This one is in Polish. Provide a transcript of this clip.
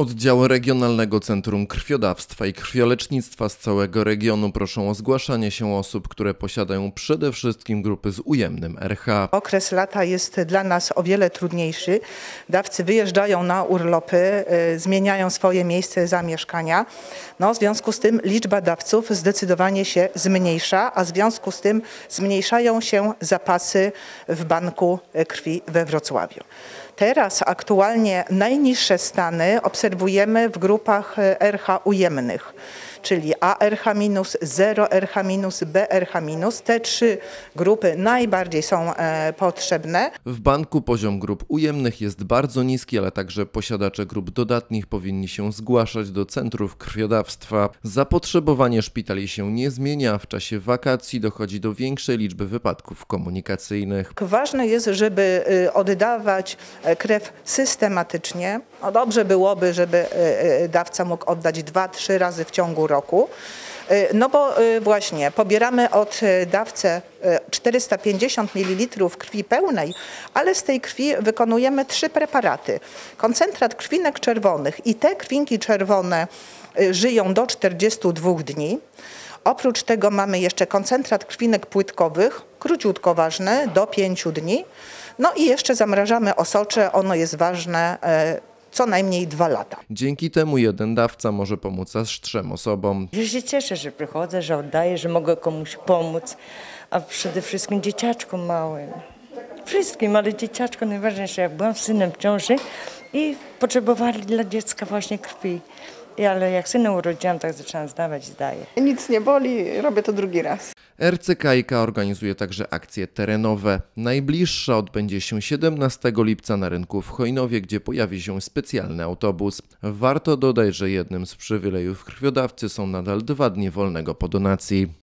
Oddziały Regionalnego Centrum Krwiodawstwa i Krwiolecznictwa z całego regionu proszą o zgłaszanie się osób, które posiadają przede wszystkim grupy z ujemnym RH. Okres lata jest dla nas o wiele trudniejszy. Dawcy wyjeżdżają na urlopy, y, zmieniają swoje miejsce zamieszkania. No, w związku z tym liczba dawców zdecydowanie się zmniejsza, a w związku z tym zmniejszają się zapasy w banku krwi we Wrocławiu. Teraz aktualnie najniższe stany obserwujemy w grupach e, RH ujemnych, czyli ARH-, 0RH-, BRH-. Te trzy grupy najbardziej są e, potrzebne. W banku poziom grup ujemnych jest bardzo niski, ale także posiadacze grup dodatnich powinni się zgłaszać do centrów krwiodawstwa. Zapotrzebowanie szpitali się nie zmienia. W czasie wakacji dochodzi do większej liczby wypadków komunikacyjnych. Ważne jest, żeby y, oddawać e, krew systematycznie. No dobrze byłoby, żeby y, y, dawca mógł oddać dwa, trzy razy w ciągu roku. Y, No bo właśnie pobieramy od y, dawcę y, 450 ml krwi pełnej, ale z tej krwi wykonujemy trzy preparaty. Koncentrat krwinek czerwonych i te krwinki czerwone żyją do 42 dni. Oprócz tego mamy jeszcze koncentrat krwinek płytkowych, króciutko ważny, do 5 dni. No i jeszcze zamrażamy osocze, ono jest ważne e, co najmniej 2 lata. Dzięki temu jeden dawca może pomóc aż trzem osobom. Ja się cieszę, że przychodzę, że oddaję, że mogę komuś pomóc, a przede wszystkim dzieciaczkom małym. Wszystkim, ale dzieciaczkom najważniejsze. Jak byłam synem w ciąży i potrzebowali dla dziecka właśnie krwi. I, ale jak syna urodziłam, tak zaczęłam zdawać, zdaję. Nic nie boli, robię to drugi raz. RCKiK organizuje także akcje terenowe. Najbliższa odbędzie się 17 lipca na rynku w Chojnowie, gdzie pojawi się specjalny autobus. Warto dodać, że jednym z przywilejów krwiodawcy są nadal dwa dni wolnego po donacji.